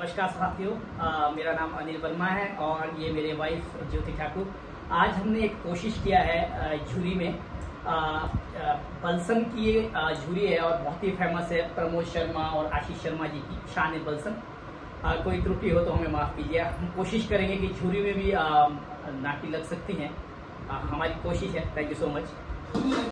नमस्कार साथियों मेरा नाम अनिल वर्मा है और ये मेरे वाइफ ज्योति ठाकुर। आज हमने एक कोशिश किया है झूरी में। बलसन की झूरी है और बहुत ही फ़ेमस है, प्रमोद शर्मा और आशीष शर्मा जी की, शान बलसन कोई त्रुटि हो तो हमें माफ़ कीजिए। हम कोशिश करेंगे कि झूरी में भी नाटी लग सकती हैं। हमारी कोशिश है। Thank you so much